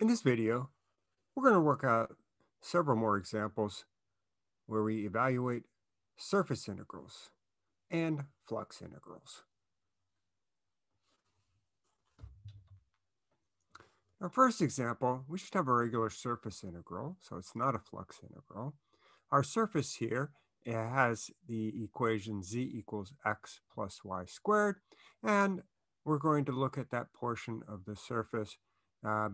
In this video, we're going to work out several more examples where we evaluate surface integrals and flux integrals. Our first example, we should have a regular surface integral, so it's not a flux integral. Our surface here it has the equation z equals x plus y squared, and we're going to look at that portion of the surface uh,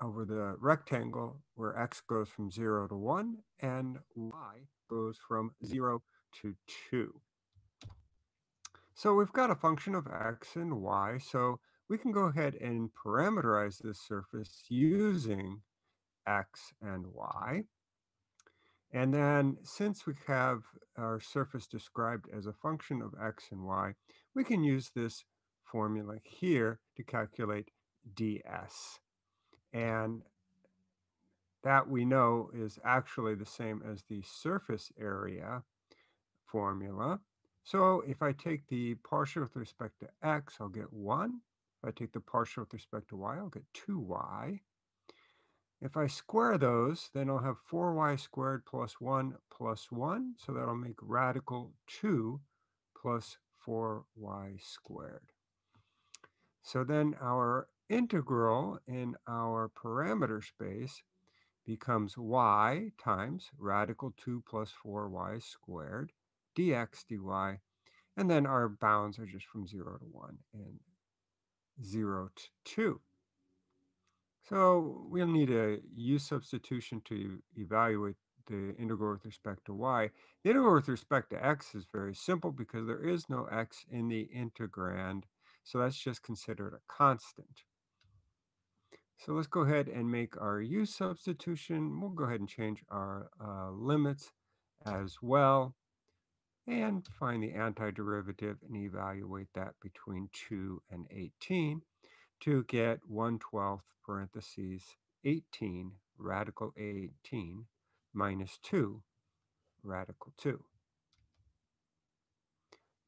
over the rectangle where x goes from 0 to 1 and y goes from 0 to 2. So we've got a function of x and y, so we can go ahead and parameterize this surface using x and y. And then since we have our surface described as a function of x and y, we can use this formula here to calculate ds. And that we know is actually the same as the surface area formula. So if I take the partial with respect to x, I'll get 1. If I take the partial with respect to y, I'll get 2y. If I square those, then I'll have 4y squared plus 1 plus 1. So that'll make radical 2 plus 4y squared. So then our integral in our parameter space becomes y times radical 2 plus 4y squared dx dy. And then our bounds are just from 0 to 1 and 0 to 2. So we'll need a u substitution to evaluate the integral with respect to y. The integral with respect to x is very simple because there is no x in the integrand. So that's just considered a constant. So let's go ahead and make our u substitution. We'll go ahead and change our uh, limits as well and find the antiderivative and evaluate that between 2 and 18 to get 1 12th parentheses 18 radical 18 minus 2 radical 2.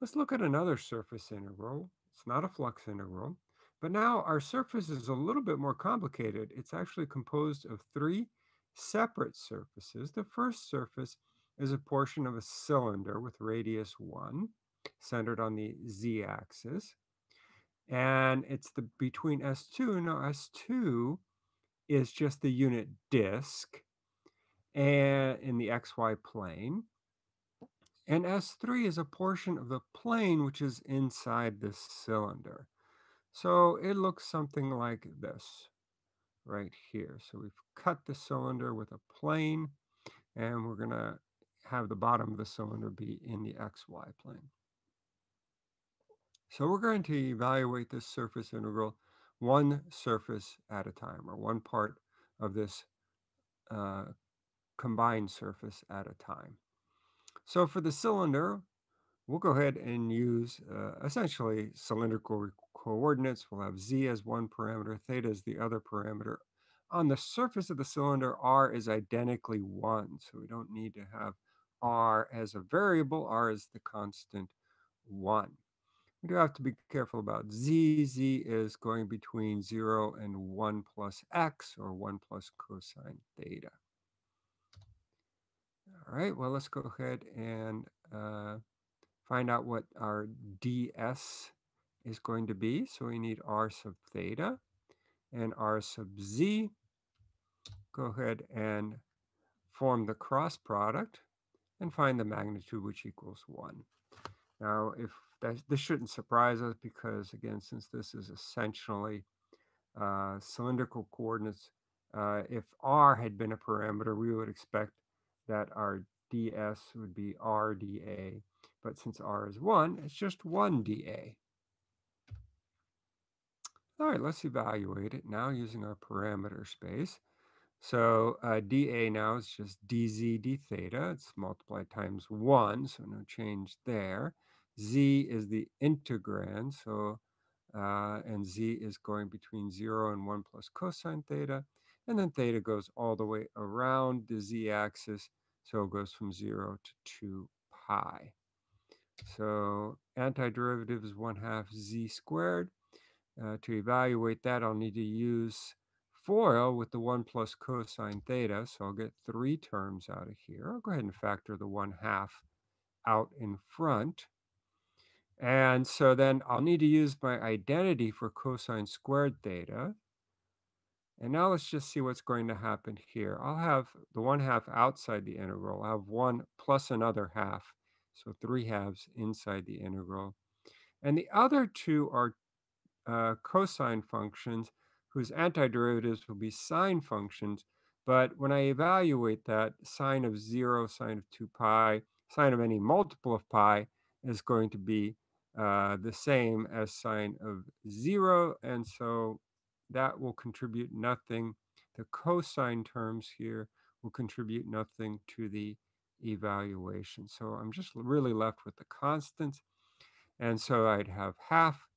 Let's look at another surface integral. It's not a flux integral. But now our surface is a little bit more complicated. It's actually composed of three separate surfaces. The first surface is a portion of a cylinder with radius 1, centered on the z-axis. And it's the between S2. Now S2 is just the unit disk and in the xy plane. And S3 is a portion of the plane which is inside this cylinder. So it looks something like this right here. So we've cut the cylinder with a plane and we're going to have the bottom of the cylinder be in the xy plane. So we're going to evaluate this surface integral one surface at a time or one part of this uh, combined surface at a time. So for the cylinder, we'll go ahead and use uh, essentially cylindrical coordinates. We'll have z as one parameter, theta is the other parameter. On the surface of the cylinder, r is identically 1, so we don't need to have r as a variable. r is the constant 1. We do have to be careful about z. z is going between 0 and 1 plus x, or 1 plus cosine theta. All right, well, let's go ahead and uh, find out what our ds is going to be. So we need r sub theta and r sub z. Go ahead and form the cross product and find the magnitude which equals 1. Now, if that, this shouldn't surprise us because, again, since this is essentially uh, cylindrical coordinates, uh, if r had been a parameter, we would expect that our ds would be r dA. But since r is 1, it's just 1 dA. All right, let's evaluate it now using our parameter space. So uh, dA now is just dz d theta. It's multiplied times 1, so no change there. z is the integrand, so uh, and z is going between 0 and 1 plus cosine theta. And then theta goes all the way around the z-axis, so it goes from 0 to 2 pi. So antiderivative is 1 half z squared. Uh, to evaluate that, I'll need to use FOIL with the 1 plus cosine theta, so I'll get three terms out of here. I'll go ahead and factor the 1 half out in front. And so then I'll need to use my identity for cosine squared theta. And now let's just see what's going to happen here. I'll have the 1 half outside the integral. I'll have 1 plus another half, so 3 halves inside the integral. And the other two are uh, cosine functions whose antiderivatives will be sine functions. But when I evaluate that, sine of 0, sine of 2 pi, sine of any multiple of pi is going to be uh, the same as sine of 0. And so that will contribute nothing. The cosine terms here will contribute nothing to the evaluation. So I'm just really left with the constants. And so I'd have half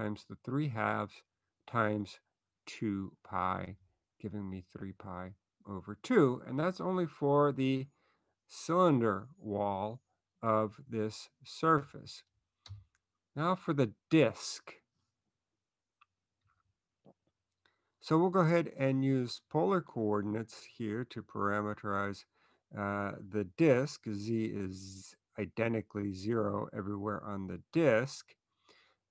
times the 3 halves times 2 pi, giving me 3 pi over 2. And that's only for the cylinder wall of this surface. Now for the disk. So we'll go ahead and use polar coordinates here to parameterize uh, the disk. Z is identically zero everywhere on the disk.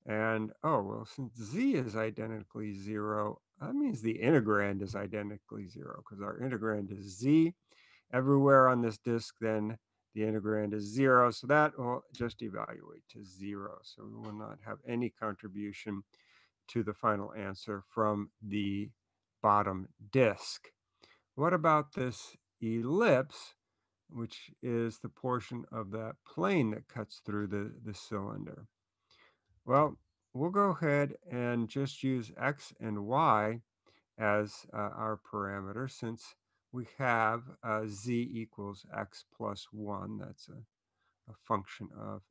And, oh, well, since z is identically zero, that means the integrand is identically zero because our integrand is z. Everywhere on this disk, then the integrand is zero. So that will just evaluate to zero. So we will not have any contribution to the final answer from the bottom disk. What about this ellipse, which is the portion of that plane that cuts through the, the cylinder? Well, we'll go ahead and just use x and y as uh, our parameter since we have uh, z equals x plus 1. That's a, a function of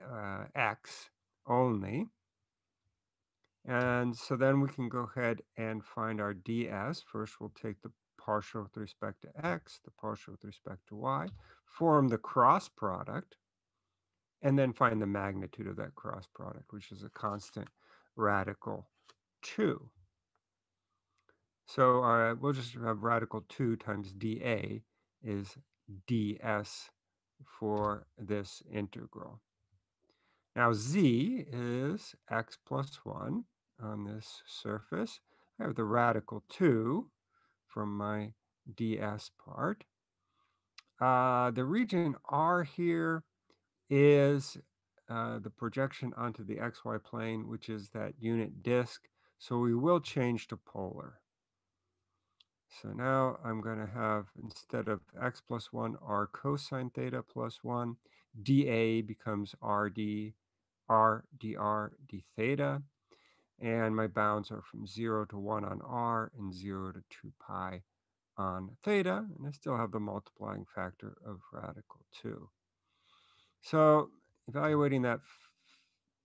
uh, x only. And so then we can go ahead and find our ds. First, we'll take the partial with respect to x, the partial with respect to y, form the cross product, and then find the magnitude of that cross product, which is a constant radical 2. So uh, we'll just have radical 2 times dA is ds for this integral. Now z is x plus 1 on this surface. I have the radical 2 from my ds part. Uh, the region R here is uh, the projection onto the xy plane, which is that unit disk. So we will change to polar. So now I'm going to have, instead of x plus 1, r cosine theta plus 1. dA becomes rd, r dr d theta. And my bounds are from 0 to 1 on r and 0 to 2 pi on theta. And I still have the multiplying factor of radical 2. So evaluating that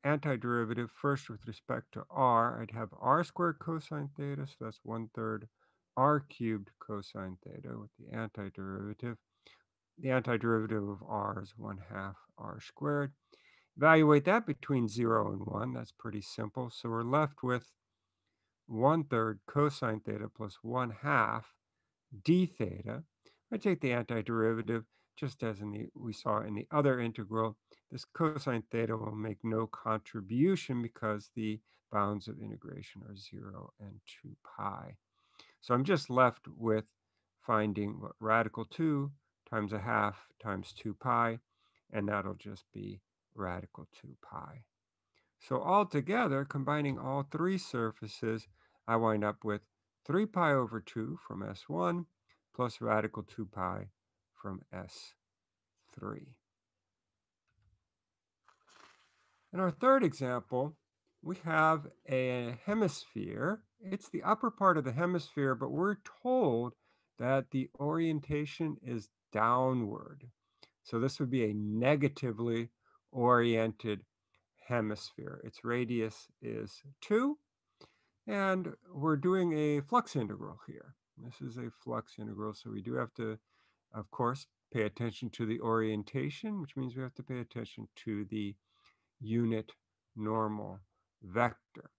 antiderivative first with respect to r, I'd have r squared cosine theta, so that's one third r cubed cosine theta with the antiderivative. The antiderivative of r is one half r squared. Evaluate that between 0 and 1. That's pretty simple. So we're left with one third cosine theta plus 1 half d theta. I take the antiderivative just as in the we saw in the other integral, this cosine theta will make no contribution because the bounds of integration are 0 and 2 pi. So I'm just left with finding what radical 2 times a half times 2 pi, and that'll just be radical 2 pi. So altogether, combining all three surfaces, I wind up with 3 pi over 2 from S1 plus radical 2 pi from S3. In our third example, we have a hemisphere. It's the upper part of the hemisphere, but we're told that the orientation is downward. So this would be a negatively oriented hemisphere. Its radius is 2, and we're doing a flux integral here. This is a flux integral, so we do have to of course, pay attention to the orientation, which means we have to pay attention to the unit normal vector.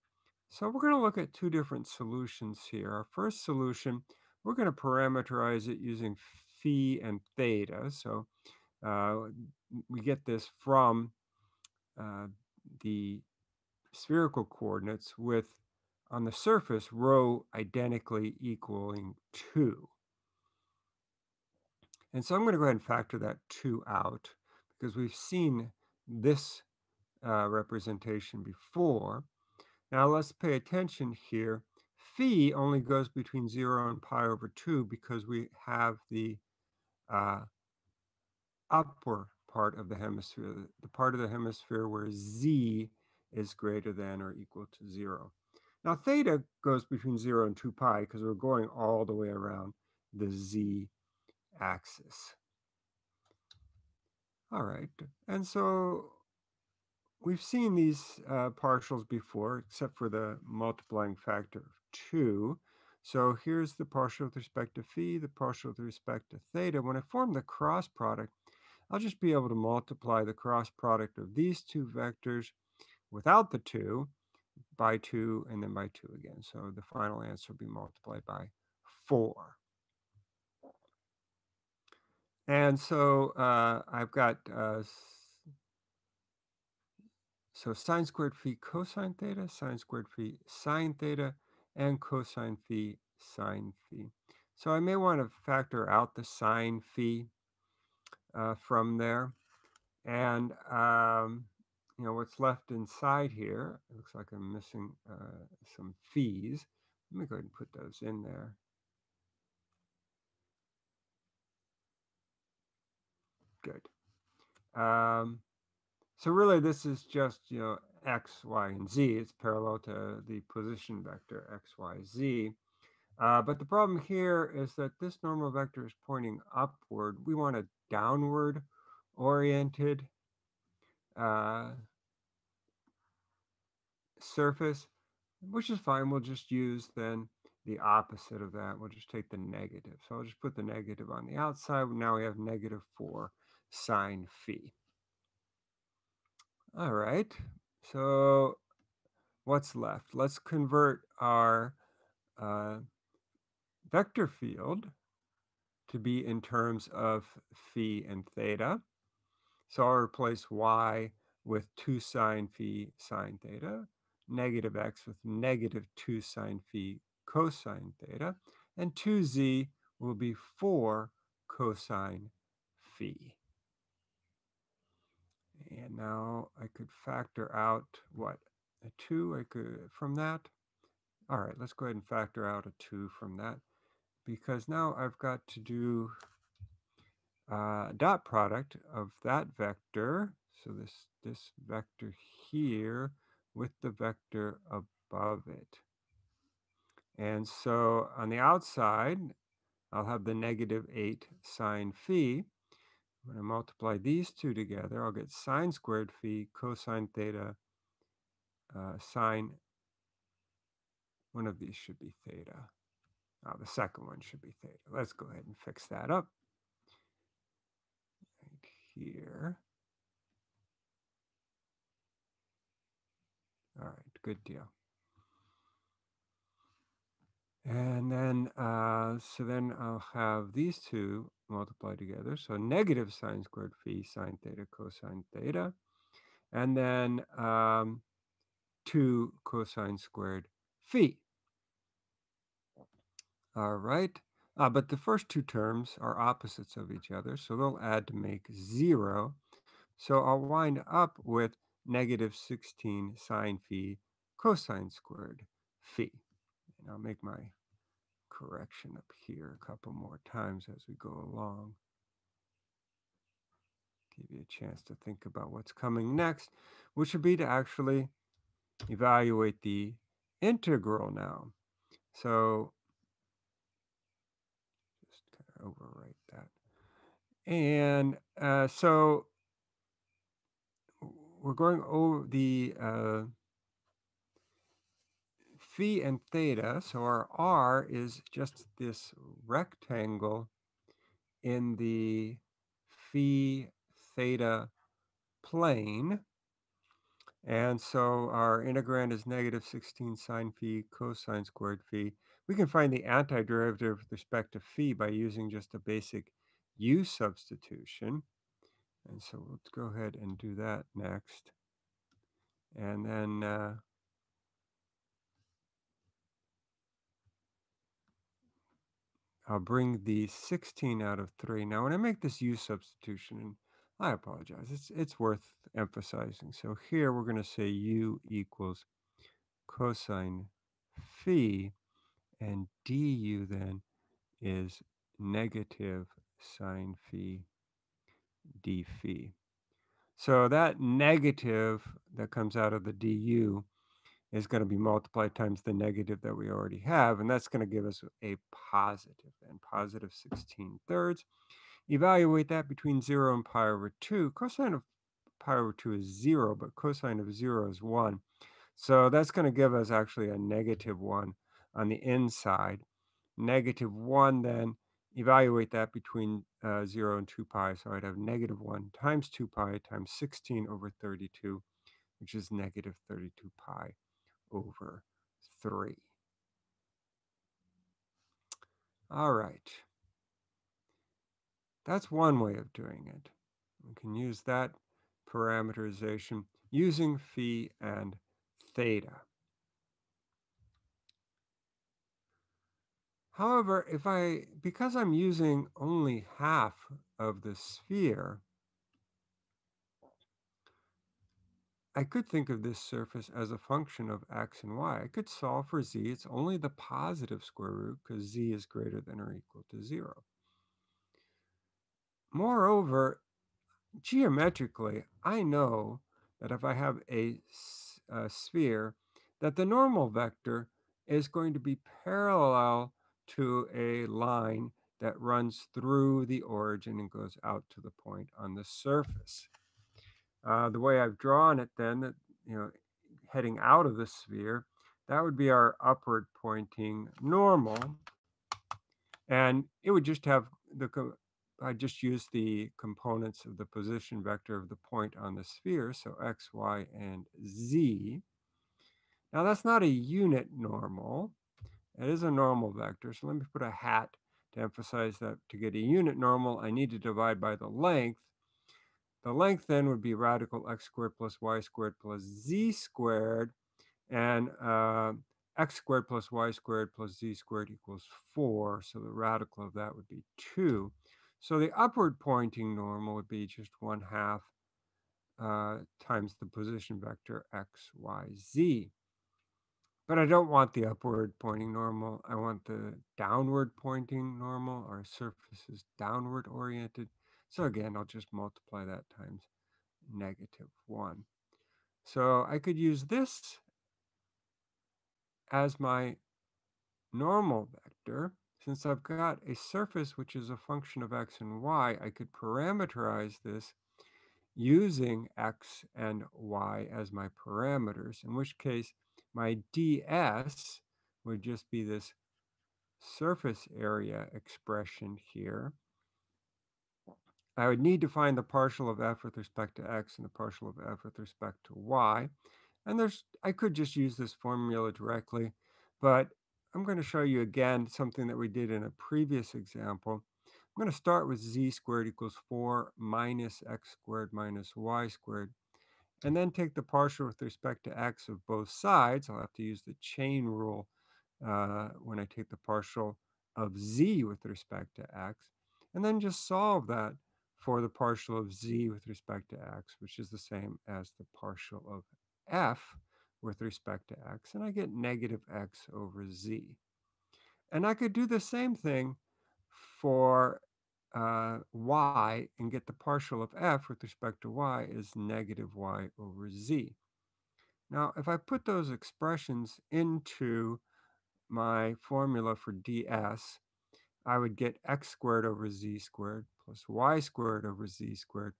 So we're going to look at two different solutions here. Our first solution, we're going to parameterize it using phi and theta. So uh, we get this from uh, the spherical coordinates with on the surface rho identically equaling 2. And so I'm going to go ahead and factor that 2 out because we've seen this uh, representation before. Now let's pay attention here. Phi only goes between 0 and pi over 2 because we have the uh, upper part of the hemisphere, the part of the hemisphere where z is greater than or equal to 0. Now theta goes between 0 and 2 pi because we're going all the way around the z axis. All right, and so we've seen these uh, partials before, except for the multiplying factor of 2. So here's the partial with respect to phi, the partial with respect to theta. When I form the cross product, I'll just be able to multiply the cross product of these two vectors without the 2 by 2 and then by 2 again. So the final answer will be multiplied by 4. And so uh, I've got uh, so sine squared phi cosine theta, sine squared phi sine theta, and cosine phi sine phi. So I may want to factor out the sine phi uh, from there. And, um, you know, what's left inside here, looks like I'm missing uh, some phis. Let me go ahead and put those in there. Good. Um, so really this is just, you know, x, y, and z. It's parallel to the position vector x, y, z. Uh, but the problem here is that this normal vector is pointing upward. We want a downward oriented uh, surface, which is fine. We'll just use then the opposite of that. We'll just take the negative. So I'll just put the negative on the outside. Now we have negative 4 sine phi. All right, so what's left? Let's convert our uh, vector field to be in terms of phi and theta. So I'll replace y with 2 sine phi sine theta, negative x with negative 2 sine phi cosine theta, and 2z will be 4 cosine phi. And now I could factor out what? A 2 I could from that. All right, let's go ahead and factor out a 2 from that because now I've got to do uh, dot product of that vector. So this, this vector here with the vector above it. And so on the outside, I'll have the negative 8 sine phi. When I multiply these two together, I'll get sine squared phi cosine theta uh, sine. One of these should be theta. Oh, the second one should be theta. Let's go ahead and fix that up. Right here. All right, good deal. And then, uh, so then I'll have these two multiply together. So negative sine squared phi sine theta cosine theta. And then um, 2 cosine squared phi. All right. Uh, but the first two terms are opposites of each other, so they'll add to make 0. So I'll wind up with negative 16 sine phi cosine squared phi. And I'll make my correction up here a couple more times as we go along. Give you a chance to think about what's coming next, which would be to actually evaluate the integral now. So just kind of overwrite that. And uh, so we're going over the uh, phi and theta. So our r is just this rectangle in the phi theta plane. And so our integrand is negative 16 sine phi cosine squared phi. We can find the antiderivative with respect to phi by using just a basic u substitution. And so let's go ahead and do that next. And then uh, I'll bring the 16 out of 3. Now, when I make this u substitution, and I apologize, it's, it's worth emphasizing. So here we're going to say u equals cosine phi, and du then is negative sine phi d phi. So that negative that comes out of the du is going to be multiplied times the negative that we already have, and that's going to give us a positive, and positive 16 thirds. Evaluate that between 0 and pi over 2. Cosine of pi over 2 is 0, but cosine of 0 is 1. So that's going to give us actually a negative 1 on the inside. Negative 1 then, evaluate that between uh, 0 and 2 pi. So I'd have negative 1 times 2 pi times 16 over 32, which is negative 32 pi over 3. All right. That's one way of doing it. We can use that parameterization using phi and theta. However, if I, because I'm using only half of the sphere, I could think of this surface as a function of x and y. I could solve for z. It's only the positive square root because z is greater than or equal to 0. Moreover, geometrically, I know that if I have a, a sphere, that the normal vector is going to be parallel to a line that runs through the origin and goes out to the point on the surface. Uh, the way I've drawn it then, that you know, heading out of the sphere, that would be our upward pointing normal. And it would just have the, I just use the components of the position vector of the point on the sphere, so x, y, and z. Now that's not a unit normal. It is a normal vector, so let me put a hat to emphasize that to get a unit normal, I need to divide by the length. The length then would be radical x squared plus y squared plus z squared, and uh, x squared plus y squared plus z squared equals 4, so the radical of that would be 2. So the upward pointing normal would be just 1 half uh, times the position vector x, y, z. But I don't want the upward pointing normal. I want the downward pointing normal. Our surface is downward oriented. So again, I'll just multiply that times negative 1. So I could use this as my normal vector. Since I've got a surface which is a function of x and y, I could parameterize this using x and y as my parameters, in which case my ds would just be this surface area expression here. I would need to find the partial of f with respect to x and the partial of f with respect to y. And there's, I could just use this formula directly, but I'm going to show you again something that we did in a previous example. I'm going to start with z squared equals 4 minus x squared minus y squared and then take the partial with respect to x of both sides. I'll have to use the chain rule uh, when I take the partial of z with respect to x, and then just solve that for the partial of z with respect to x, which is the same as the partial of f with respect to x, and I get negative x over z. And I could do the same thing for uh, y and get the partial of f with respect to y is negative y over z. Now, if I put those expressions into my formula for ds, I would get x squared over z squared plus y squared over z squared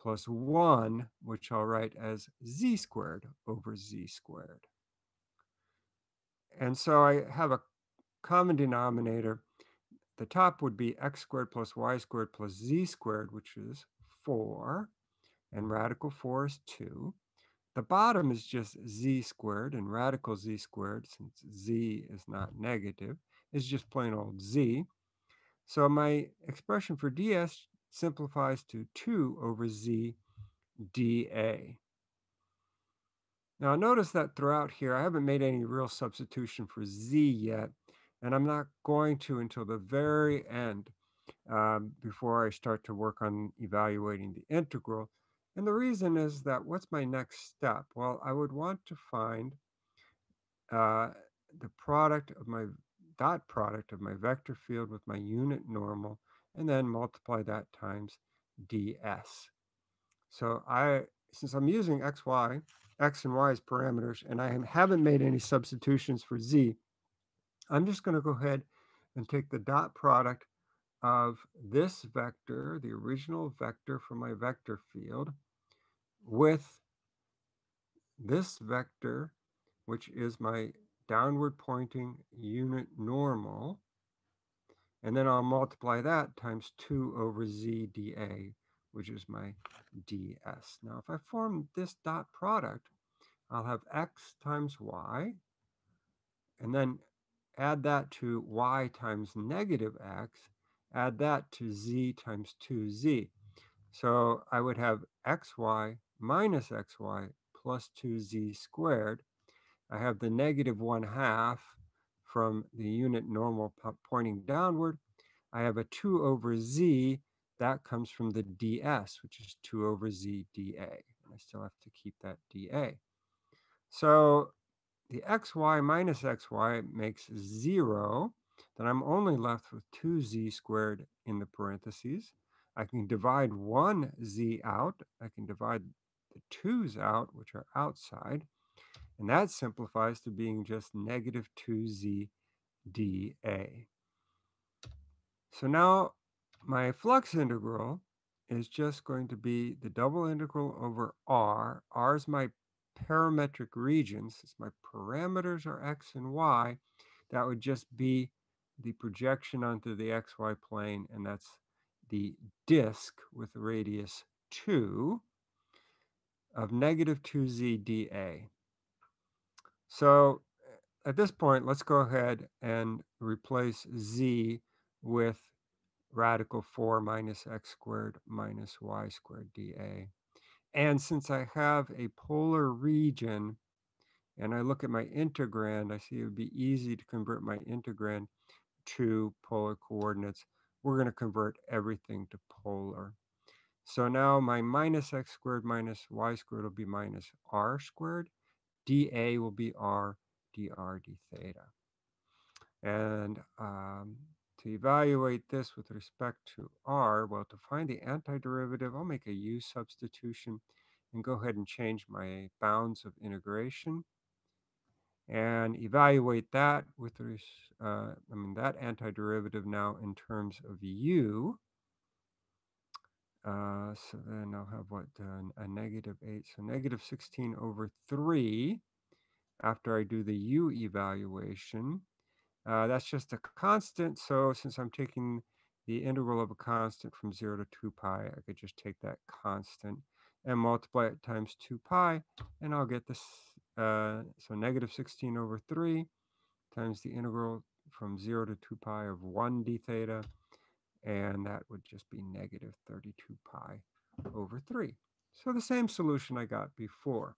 plus 1, which I'll write as z squared over z squared. And so I have a common denominator the top would be x squared plus y squared plus z squared, which is 4, and radical 4 is 2. The bottom is just z squared, and radical z squared, since z is not negative, is just plain old z. So my expression for ds simplifies to 2 over z dA. Now notice that throughout here, I haven't made any real substitution for z yet, and I'm not going to until the very end um, before I start to work on evaluating the integral. And the reason is that what's my next step? Well, I would want to find uh, the product of my dot product of my vector field with my unit normal, and then multiply that times ds. So I, since I'm using x, y, x and y as parameters, and I haven't made any substitutions for z, I'm just going to go ahead and take the dot product of this vector, the original vector from my vector field, with this vector, which is my downward pointing unit normal. And then I'll multiply that times 2 over z dA, which is my ds. Now, if I form this dot product, I'll have x times y, and then add that to y times negative x, add that to z times 2z. So I would have xy minus xy plus 2z squared. I have the negative 1 half from the unit normal pointing downward. I have a 2 over z. That comes from the ds, which is 2 over z dA. And I still have to keep that dA. So the xy minus xy makes 0. Then I'm only left with 2z squared in the parentheses. I can divide one z out. I can divide the 2's out, which are outside. And that simplifies to being just negative 2z dA. So now my flux integral is just going to be the double integral over r. r is my parametric region. Since my parameters are x and y, that would just be the projection onto the xy plane, and that's the disk with radius 2 of negative 2z dA. So at this point, let's go ahead and replace z with radical 4 minus x squared minus y squared dA. And since I have a polar region and I look at my integrand, I see it would be easy to convert my integrand to polar coordinates. We're going to convert everything to polar. So now my minus x squared minus y squared will be minus r squared. dA will be r dr d theta. And um, to evaluate this with respect to r, well, to find the antiderivative, I'll make a u substitution and go ahead and change my bounds of integration and evaluate that with, uh, I mean, that antiderivative now in terms of u. Uh, so then I'll have what, uh, a negative 8, so negative 16 over 3 after I do the u evaluation. Uh, that's just a constant, so since I'm taking the integral of a constant from 0 to 2 pi, I could just take that constant and multiply it times 2 pi, and I'll get this, uh, so negative 16 over 3 times the integral from 0 to 2 pi of 1 d theta, and that would just be negative 32 pi over 3. So the same solution I got before.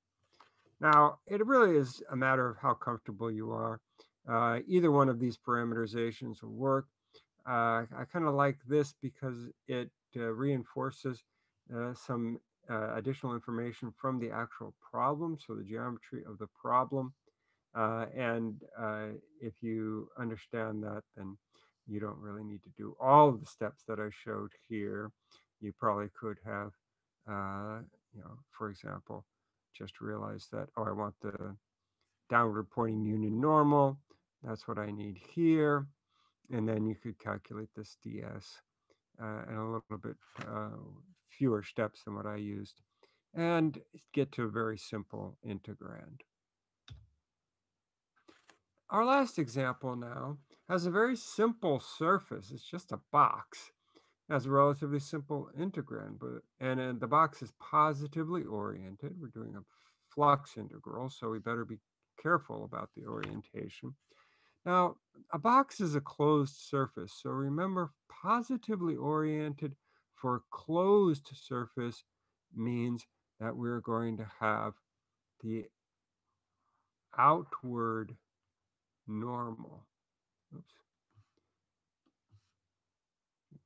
Now, it really is a matter of how comfortable you are. Uh, either one of these parameterizations will work. Uh, I kind of like this because it uh, reinforces uh, some uh, additional information from the actual problem, so the geometry of the problem. Uh, and if you understand that, then you don't really need to do all of the steps that I showed here. You probably could have, uh, you know, for example, just realize that, oh, I want the downward pointing unit normal. That's what I need here. And then you could calculate this ds uh, in a little bit uh, fewer steps than what I used and get to a very simple integrand. Our last example now has a very simple surface. It's just a box. It has a relatively simple integrand, but and, and the box is positively oriented. We're doing a flux integral, so we better be careful about the orientation. Now, a box is a closed surface, so remember positively oriented for a closed surface means that we're going to have the outward normal. Oops.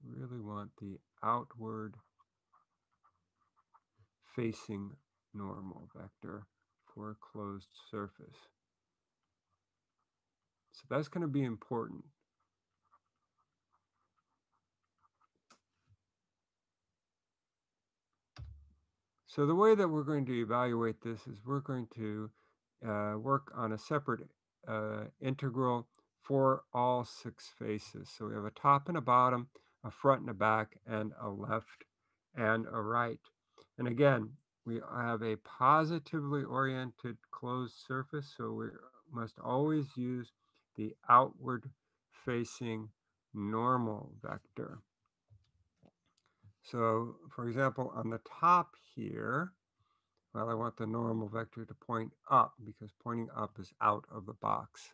really want the outward facing normal vector for a closed surface. So that's going to be important. So the way that we're going to evaluate this is we're going to uh, work on a separate uh, integral for all six faces. So we have a top and a bottom, a front and a back, and a left and a right. And again, we have a positively oriented closed surface, so we must always use the outward facing normal vector. So for example, on the top here, well, I want the normal vector to point up because pointing up is out of the box.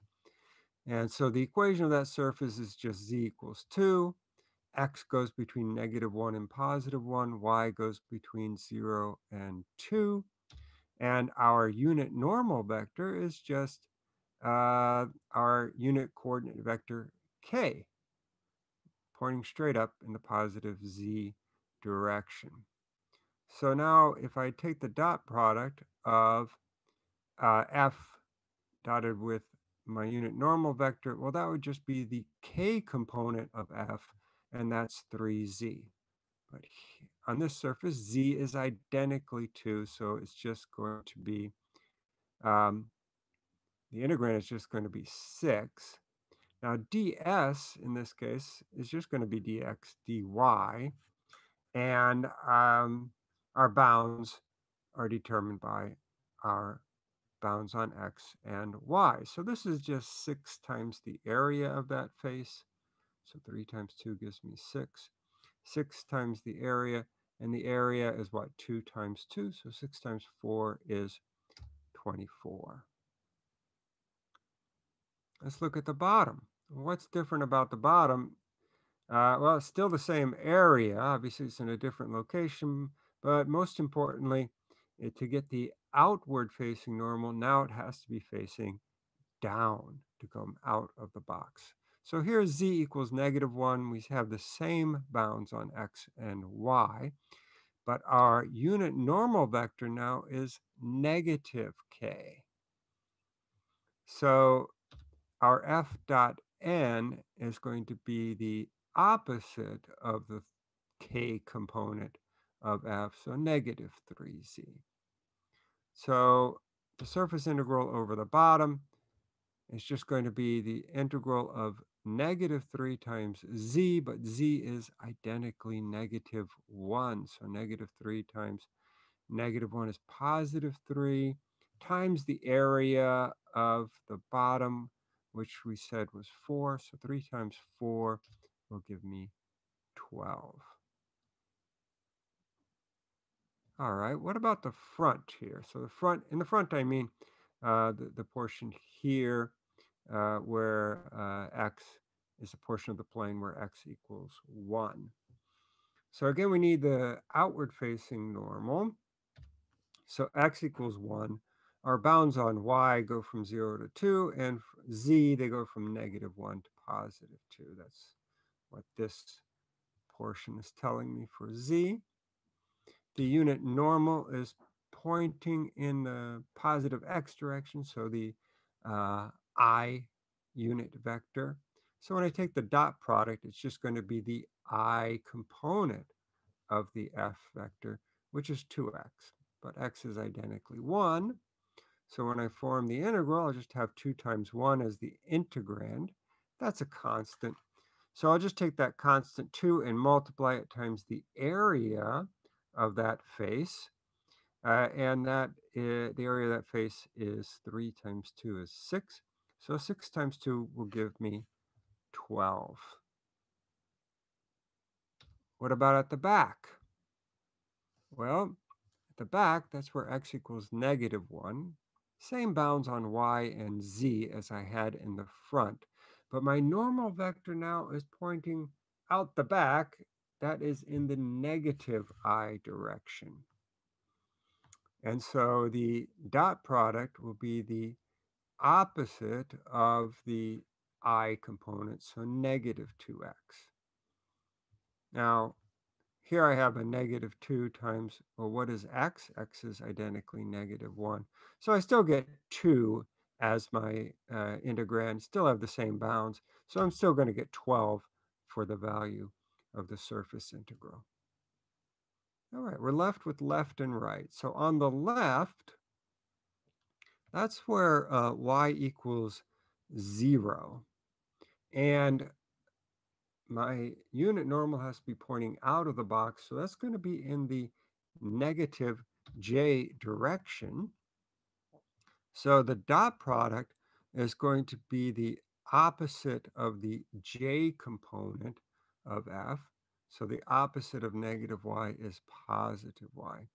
And so the equation of that surface is just z equals 2. x goes between negative 1 and positive 1. y goes between 0 and 2. And our unit normal vector is just uh, our unit coordinate vector k, pointing straight up in the positive z direction. So now if I take the dot product of uh, f dotted with my unit normal vector, well, that would just be the k component of f, and that's 3z. But on this surface, z is identically 2, so it's just going to be, um, the integrand is just going to be 6. Now ds, in this case, is just going to be dx dy, and um, our bounds are determined by our bounds on x and y. So this is just 6 times the area of that face. So 3 times 2 gives me 6. 6 times the area, and the area is what? 2 times 2, so 6 times 4 is 24. Let's look at the bottom. What's different about the bottom? Uh, well, it's still the same area. Obviously, it's in a different location, but most importantly, Eh, to get the outward facing normal, now it has to be facing down to come out of the box. So here z equals negative 1. We have the same bounds on x and y, but our unit normal vector now is negative k. So our f dot n is going to be the opposite of the k component of f, so negative 3z. So the surface integral over the bottom is just going to be the integral of negative 3 times z, but z is identically negative 1. So negative 3 times negative 1 is positive 3 times the area of the bottom, which we said was 4. So 3 times 4 will give me 12. All right, what about the front here? So the front, in the front, I mean uh, the, the portion here uh, where uh, x is a portion of the plane where x equals 1. So again, we need the outward facing normal. So x equals 1. Our bounds on y go from 0 to 2, and z, they go from negative 1 to positive 2. That's what this portion is telling me for z. The unit normal is pointing in the positive x direction, so the uh, i unit vector. So when I take the dot product, it's just going to be the i component of the f vector, which is 2x, but x is identically 1. So when I form the integral, I'll just have 2 times 1 as the integrand. That's a constant. So I'll just take that constant 2 and multiply it times the area of that face. Uh, and that is, the area of that face is 3 times 2 is 6. So 6 times 2 will give me 12. What about at the back? Well, at the back, that's where x equals negative 1. Same bounds on y and z as I had in the front. But my normal vector now is pointing out the back. That is in the negative i direction. And so the dot product will be the opposite of the i component, so negative 2x. Now, here I have a negative 2 times, well, what is x? x is identically negative 1. So I still get 2 as my uh, integrand, still have the same bounds. So I'm still going to get 12 for the value of the surface integral. All right, we're left with left and right. So on the left, that's where uh, y equals 0. And my unit normal has to be pointing out of the box. So that's going to be in the negative j direction. So the dot product is going to be the opposite of the j component of f. So the opposite of negative y is positive y.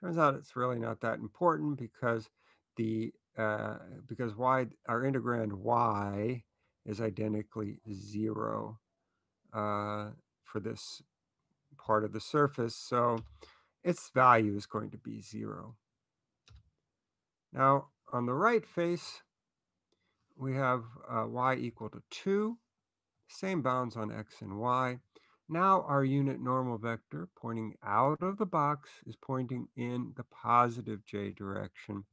Turns out it's really not that important because the uh, because y our integrand y is identically zero uh, for this part of the surface. So its value is going to be zero. Now on the right face, we have uh, y equal to 2, same bounds on x and y. Now our unit normal vector pointing out of the box is pointing in the positive j direction.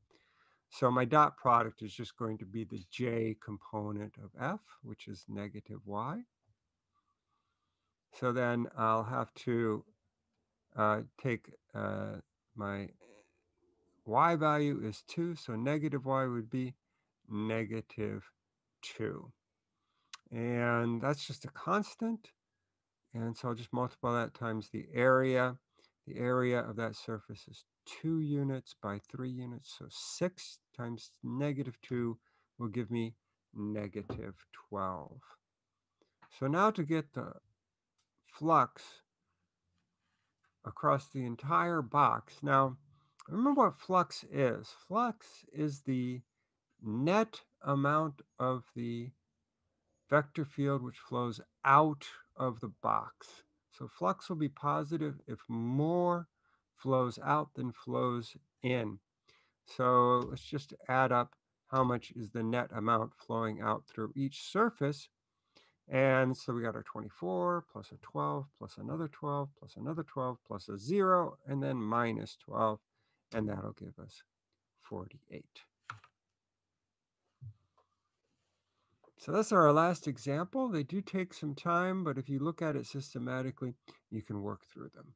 So my dot product is just going to be the j component of f, which is negative y. So then I'll have to uh, take uh, my y value is 2, so negative y would be negative 2. And that's just a constant. And so I'll just multiply that times the area. The area of that surface is 2 units by 3 units. So 6 times negative 2 will give me negative 12. So now to get the flux across the entire box. Now, remember what flux is. Flux is the net amount of the vector field which flows out of the box. So flux will be positive if more flows out than flows in. So let's just add up how much is the net amount flowing out through each surface. And so we got our 24 plus a 12 plus another 12 plus another 12 plus a 0 and then minus 12 and that'll give us 48. So that's our last example. They do take some time, but if you look at it systematically, you can work through them.